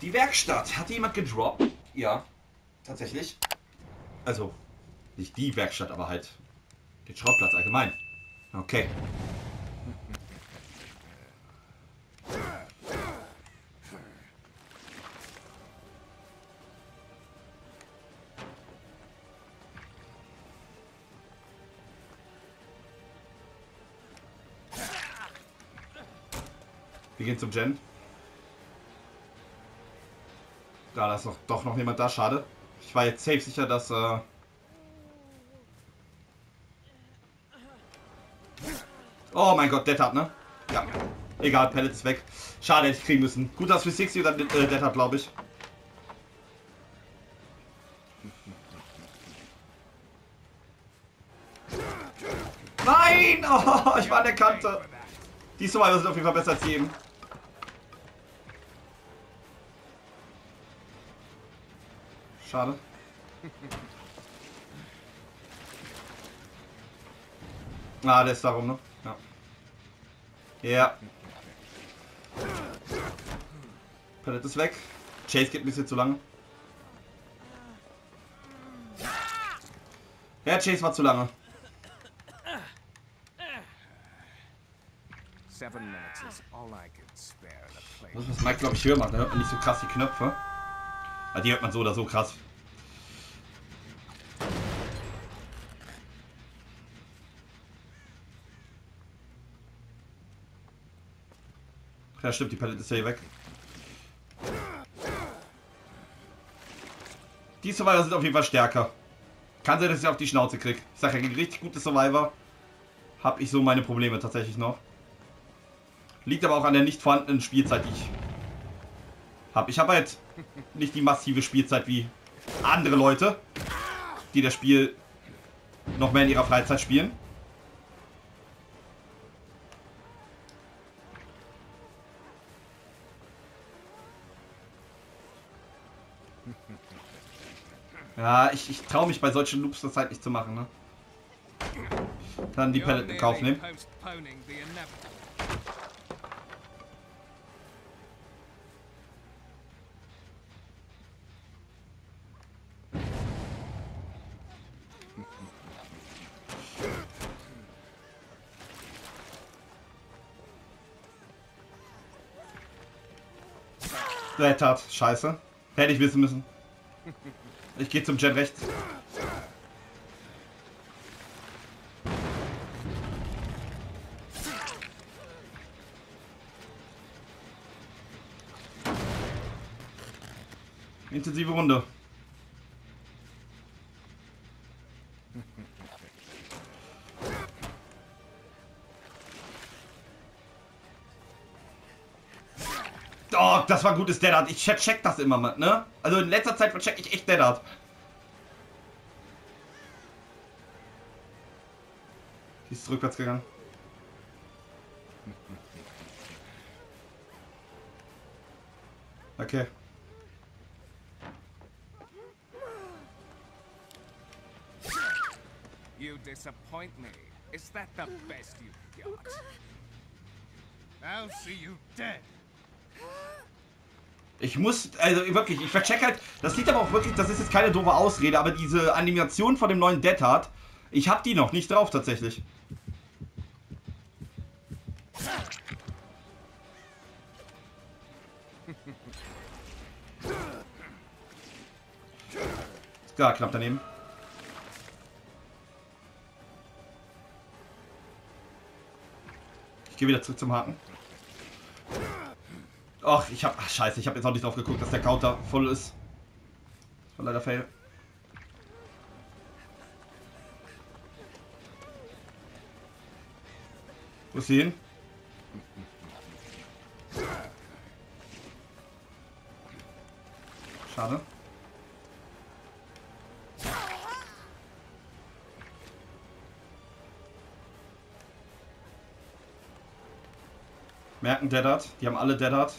Die Werkstatt. Hat jemand gedroppt? Ja, tatsächlich. Also, nicht die Werkstatt, aber halt den Schrottplatz allgemein. Okay. Wir gehen zum Gen. Da ist doch, doch noch jemand da, schade. Ich war jetzt safe sicher, dass... Äh oh mein Gott, Dead hat, ne? Ja. Egal, Pellet ist weg. Schade, hätte ich kriegen müssen. Gut, dass wir 60 oder äh, Dead hat, glaube ich. Nein! Oh, ich war an der Kante. Die Survivor sind auf jeden Fall besser als jedem. Schade. Ah, der ist darum, ne? Ja. Ja. Palette ist weg. Chase geht ein bisschen zu lange. Ja, Chase war zu lange. Das, was Mike, glaube ich, höher macht. Da hört man nicht so krass die Knöpfe. Aber die hört man so oder so krass. Ja, stimmt, die Palette ist ja hier weg. Die Survivor sind auf jeden Fall stärker. Kann sein, dass ich auf die Schnauze krieg. Ich sage ja, gegen richtig gute Survivor habe ich so meine Probleme tatsächlich noch. Liegt aber auch an der nicht vorhandenen Spielzeit, die ich habe. Ich habe halt nicht die massive Spielzeit wie andere Leute, die das Spiel noch mehr in ihrer Freizeit spielen. Ja, ich, ich traue mich bei solchen Loops das halt nicht zu machen, ne? Dann die Palette in Kauf nehmen. Tat. Scheiße. Hätte ich wissen müssen. Ich gehe zum Jet rechts. Intensive Runde. Das war gutes Dead Art. Ich check, check das immer mal, ne? Also in letzter Zeit check ich echt Dead Art. Die ist rückwärts gegangen. Okay. You disappoint me. Is that the best you've got? I'll see you dead. Ich muss, also wirklich, ich vercheck halt, das liegt aber auch wirklich, das ist jetzt keine doofe Ausrede, aber diese Animation von dem neuen Dead Hard, ich hab die noch nicht drauf tatsächlich. Ja, knapp daneben. Ich gehe wieder zurück zum Haken. Ach, ich hab. Ach, scheiße, ich habe jetzt auch nicht drauf geguckt, dass der Counter voll ist. Das war leider fail. Wo ist sie hin? Schade. Merken Deadart. Die haben alle Deadart.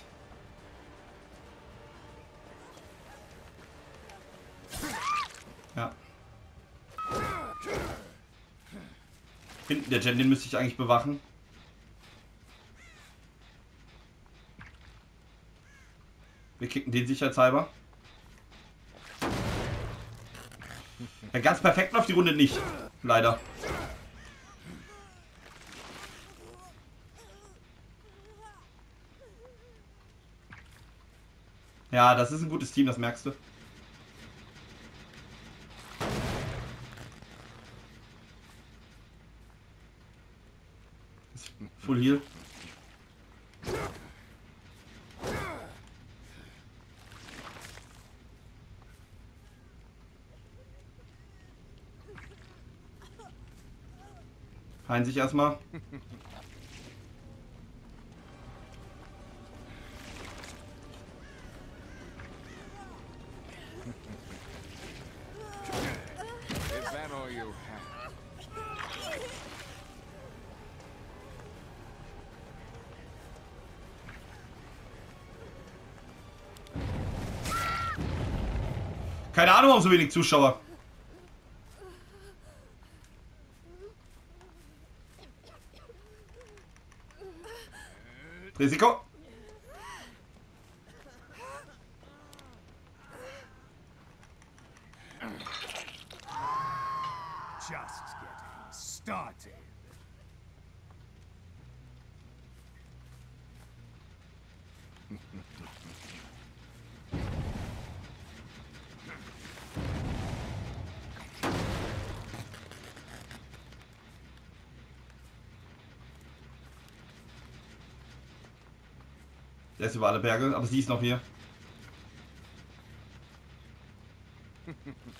Der Gen, den müsste ich eigentlich bewachen. Wir kicken den sicherheitshalber. Ja, ganz perfekt läuft die Runde nicht. Leider. Ja, das ist ein gutes Team, das merkst du. Full Heal. Heilen sich erstmal. Keine Ahnung, warum so wenig Zuschauer. Risiko. Der ist über alle Berge, aber sie ist noch hier.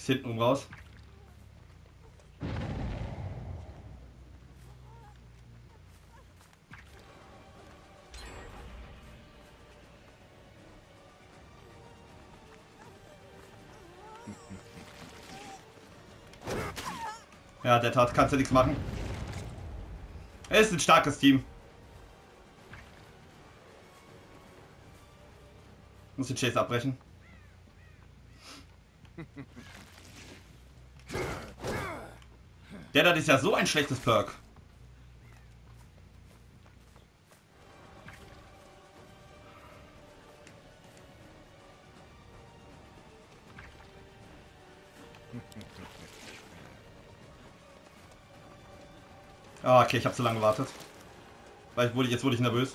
ist hinten rum raus. Ja, der Tat kannst du nichts machen. Es ist ein starkes Team. Muss den Chase abbrechen. Der da ist ja so ein schlechtes Perk. Ah, okay, ich habe zu lange gewartet. Weil ich wurde, jetzt wurde ich nervös.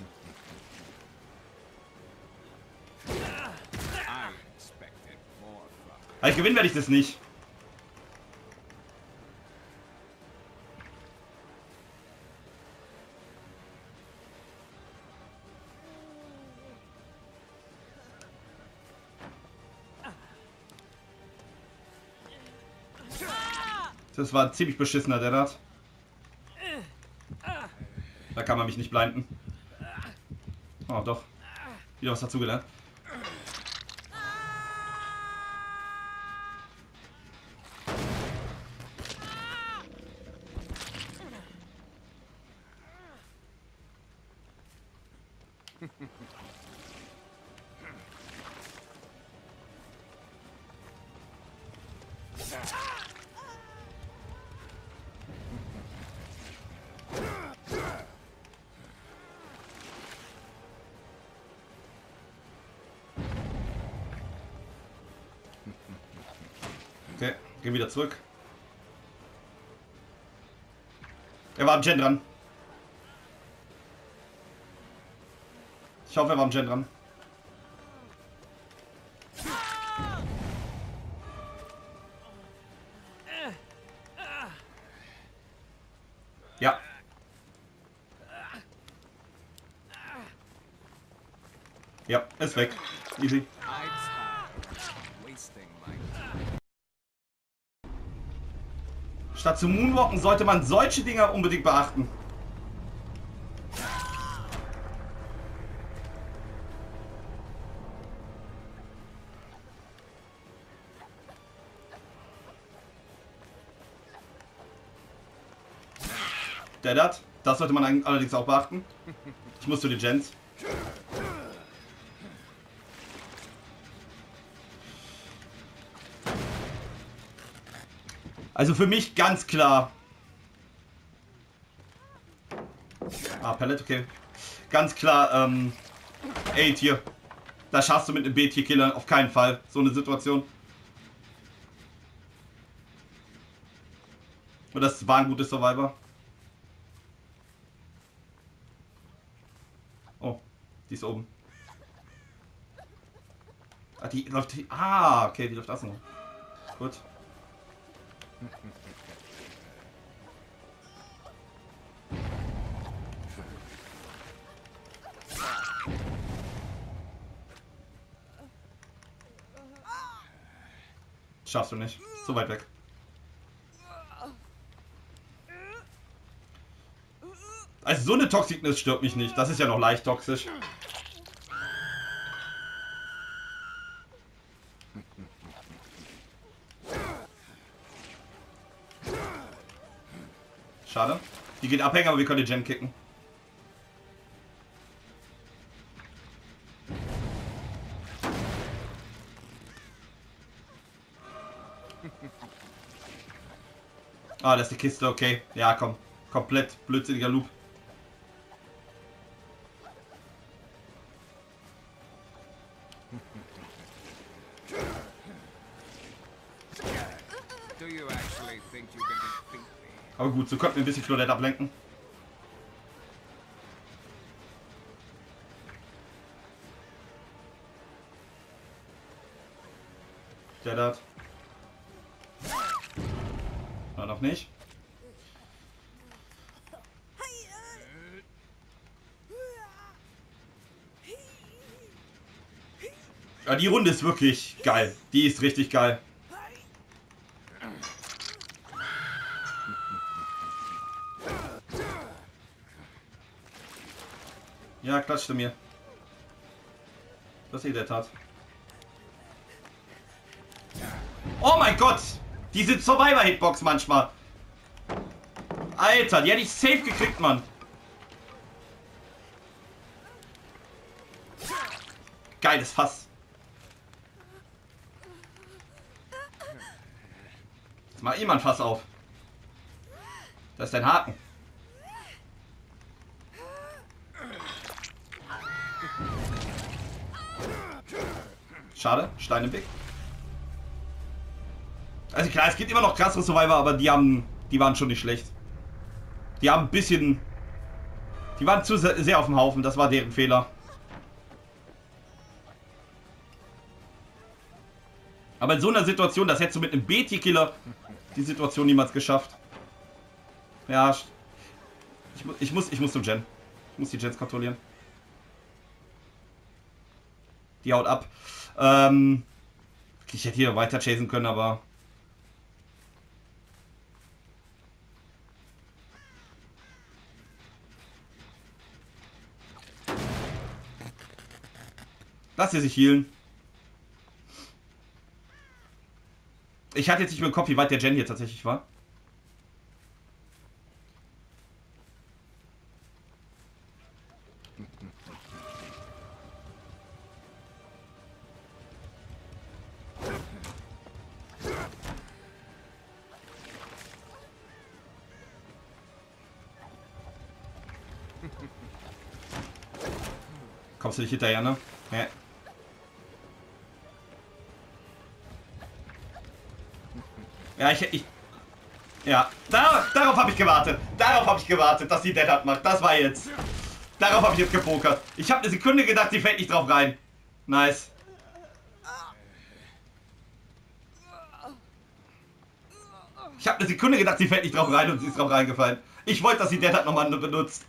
Aber ich gewinnen werde ich das nicht. Das war ein ziemlich beschissener Dennert. Da kann man mich nicht blinden. Oh, doch. Wieder was dazugelernt. Okay, gehen wieder zurück. Er war am Gen dran. Ich hoffe, er war am Gen dran. Zum Moonwalken sollte man solche Dinger unbedingt beachten. Der dat. Das sollte man allerdings auch beachten. Ich muss zu den Gens. Also für mich ganz klar. Ah, Pallet, okay. Ganz klar, ähm, A-Tier. Das schaffst du mit einem B-Tier-Killer auf keinen Fall. So eine Situation. Und das war ein gutes Survivor. Oh, die ist oben. Ah, die läuft. Ah, okay, die läuft außen. Gut. Schaffst du nicht. So weit weg. Also so eine Toxicness stört mich nicht. Das ist ja noch leicht toxisch. Die geht abhängen, aber wir können die Gen kicken. Ah, das ist die Kiste, okay. Ja, komm. Komplett blödsinniger Loop. Gut, so könnten wir ein bisschen Florett ablenken. Der dat. Na, noch nicht. Ja, die Runde ist wirklich geil. Die ist richtig geil. Ja, klatschte mir. Was ihr der tat. Oh mein Gott! Diese Survivor-Hitbox manchmal. Alter, die hätte ich safe gekriegt, Mann. Geiles Fass. Jetzt mach ich mal ein Fass auf. Das ist dein Haken. Schade, Stein im Weg. Also klar, es gibt immer noch krassere Survivor, aber die haben, die waren schon nicht schlecht. Die haben ein bisschen, die waren zu sehr, auf dem Haufen, das war deren Fehler. Aber in so einer Situation, das hättest du mit einem BT-Killer die Situation niemals geschafft. Ja, ich, ich, muss, ich muss zum Gen. Ich muss die Gens kontrollieren. Die haut ab. Ähm, ich hätte hier weiter chasen können, aber... Lass sie sich healen. Ich hatte jetzt nicht mehr im Kopf, wie weit der Gen hier tatsächlich war. Kommst du nicht hinterher, ne? Ja. Ja, ich, ich ja, darauf, darauf habe ich gewartet. Darauf habe ich gewartet, dass die Dead Hard macht. Das war jetzt. Darauf habe ich jetzt gepokert. Ich habe eine Sekunde gedacht, die fällt nicht drauf rein. Nice. Ich habe eine Sekunde gedacht, sie fällt nicht drauf rein und sie ist drauf reingefallen. Ich wollte, dass die Dead Hard nochmal benutzt.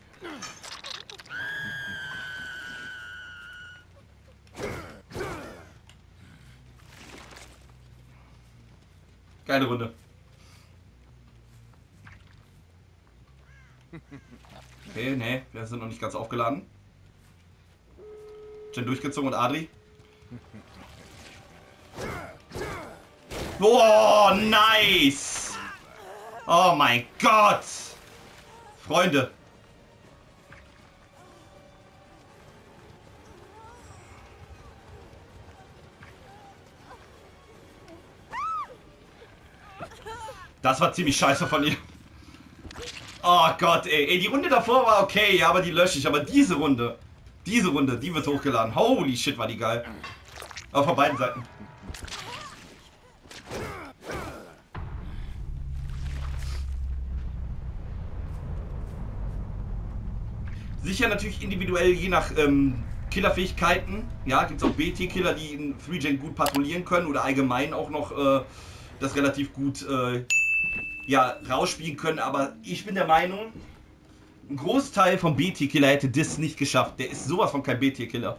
Geile Runde. Okay, nee, wir sind noch nicht ganz aufgeladen. Jen durchgezogen und Adri. Oh, nice! Oh mein Gott! Freunde. Das war ziemlich scheiße von ihr. Oh Gott, ey. ey. Die Runde davor war okay, ja, aber die lösche ich. Aber diese Runde, diese Runde, die wird hochgeladen. Holy shit, war die geil. Aber von beiden Seiten. Sicher natürlich individuell, je nach ähm, Killerfähigkeiten. Ja, gibt es auch BT-Killer, die in 3Gen gut patrouillieren können oder allgemein auch noch äh, das relativ gut äh, ja, rausspielen können. Aber ich bin der Meinung, ein Großteil vom BT-Killer hätte das nicht geschafft. Der ist sowas von kein BT-Killer.